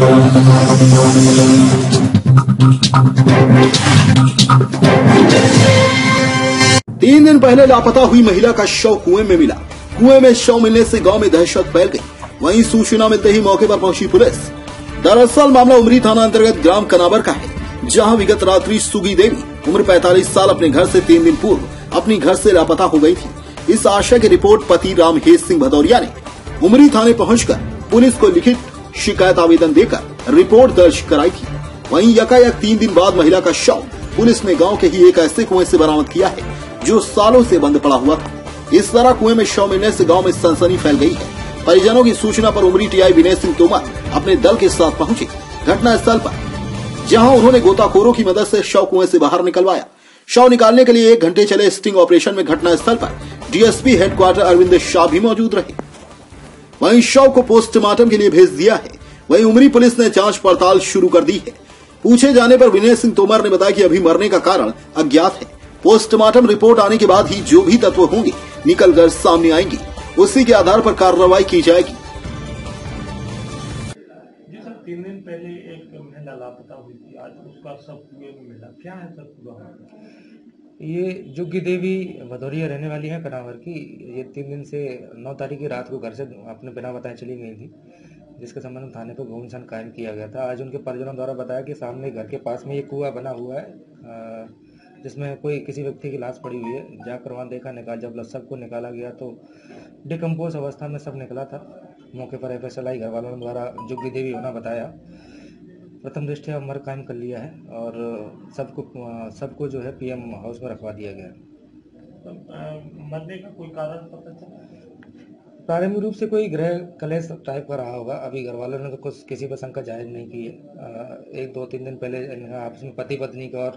तीन दिन पहले लापता हुई महिला का शव कुएँ में मिला। कुएँ में शव मिलने से गाँव में दहशत फैल गई। वहीं सूचना मिलते ही मौके पर पहुँची पुलिस। दरअसल मामला उमरी थाना अंतर्गत ग्राम कनाबर का है, जहाँ विगत रात्रि सुगी देवी, उम्र 45 साल, अपने घर से तीन दिन पूर्व अपनी घर से लापता हो गई थी। इस आशय की रिपोर्ट पति रामहेश सिंह भदौरिया ने। उमरी थाने पहुंचकर पुलिस को लिखित शिकायत आवेदन देकर रिपोर्ट दर्ज कराई थी। वहीं यकायक तीन दिन बाद महिला का शव पुलिस ने गाँव के ही एक ऐसे कुएँ से बरामद किया है, जो सालों से बंद पड़ा हुआ था। इस तरह कुएँ में शव मिलने से गाँव में सनसनी फैल गई है। परिजनों की सूचना पर उमरी टीआई विनय सिंह तोमर अपने दल के साथ पहुँचे घटना स्थल पर, जहाँ उन्होंने गोताखोरों की मदद से शव कुएँ से बाहर निकलवाया। शव निकालने के लिए एक घंटे चले स्टिंग ऑपरेशन में घटना स्थल पर डीएसपी हेडक्वार्टर अरविंद शाह भी मौजूद रहे। वहीं शव को पोस्टमार्टम के लिए भेज दिया है। वहीं उमरी पुलिस ने जाँच पड़ताल शुरू कर दी है। पूछे जाने पर विनय सिंह तोमर ने बताया कि अभी मरने का कारण अज्ञात है। पोस्टमार्टम रिपोर्ट आने के बाद ही जो भी तत्व होंगे, निकल कर सामने आएँगे। उसी के आधार पर कार्रवाई की जाएगी। तीन दिन पहले एक महिला लापता हुई थी। आज उसका सब मिला। क्या है सर? ये जुग्गी देवी भदौरिया रहने वाली हैं कनावर की। ये तीन दिन से नौ तारीख की रात को घर से अपने बिना बताए चली गई थी, जिसके संबंध में थाने पर गौ कायम किया गया था। आज उनके परिजनों द्वारा बताया कि सामने घर के पास में ये कुआ बना हुआ है जिसमें कोई किसी व्यक्ति की लाश पड़ी हुई है। जाकर वहाँ देखा, निकाल, जब सबको निकाला गया तो डिकम्पोज अवस्था में सब निकला था। मौके पर एफ़ एस एल आई घर वालों द्वारा जुग्गी देवी होना बताया। प्रथम दृष्टया मर कायम कर लिया है और सबको सबको जो है पीएम हाउस में रखवा दिया गया है। तो, मरने का कोई कारण पता चला? प्रारंभिक रूप से कोई ग्रह कलेश टाइप का रहा होगा। अभी घर वालों ने तो कुछ किसी पर शंका ज़ाहिर नहीं की है। एक दो तीन दिन पहले आपस में पति पत्नी का और